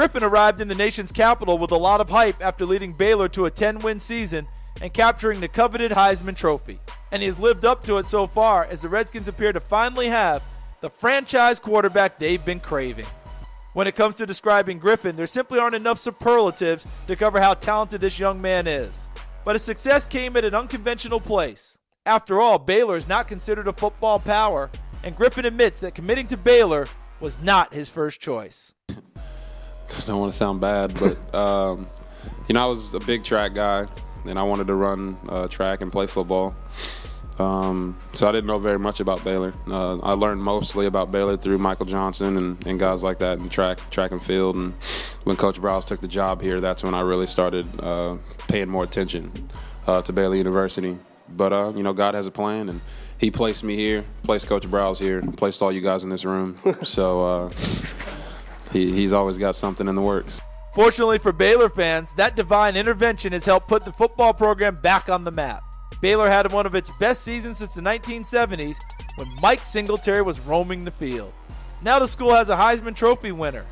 Griffin arrived in the nation's capital with a lot of hype after leading Baylor to a 10 win season and capturing the coveted Heisman Trophy. And he has lived up to it so far as the Redskins appear to finally have the franchise quarterback they've been craving. When it comes to describing Griffin, there simply aren't enough superlatives to cover how talented this young man is. But his success came at an unconventional place. After all, Baylor is not considered a football power, and Griffin admits that committing to Baylor was not his first choice. I don't want to sound bad, but um, you know, I was a big track guy, and I wanted to run uh, track and play football. Um, so I didn't know very much about Baylor. Uh, I learned mostly about Baylor through Michael Johnson and, and, guys like that in track, track and field. And when Coach Briles took the job here, that's when I really started uh, paying more attention uh, to Baylor University. But uh, you know, God has a plan, and He placed me here, placed Coach Briles here, placed all you guys in this room. so uh, he, he's always got something in the works. Fortunately for Baylor fans, that divine intervention has helped put the football program back on the map. Baylor had one of its best seasons since the 1970s when Mike Singletary was roaming the field. Now the school has a Heisman Trophy winner,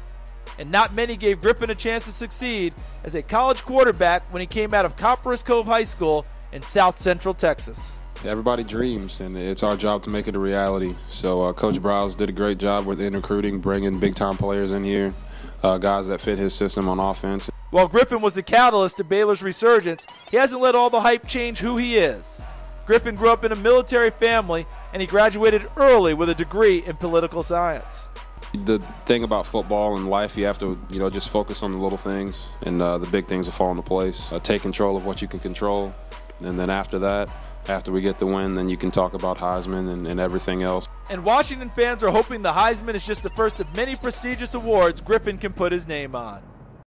and not many gave Griffin a chance to succeed as a college quarterback when he came out of Copperas Cove High School in South Central Texas. Everybody dreams, and it's our job to make it a reality. So, uh, Coach Briles did a great job with in recruiting, bringing big time players in here, uh, guys that fit his system on offense. While Griffin was the catalyst to Baylor's resurgence, he hasn't let all the hype change who he is. Griffin grew up in a military family and he graduated early with a degree in political science. The thing about football and life, you have to, you know, just focus on the little things, and uh, the big things will fall into place. Uh, take control of what you can control, and then after that, after we get the win, then you can talk about Heisman and, and everything else. And Washington fans are hoping the Heisman is just the first of many prestigious awards Griffin can put his name on.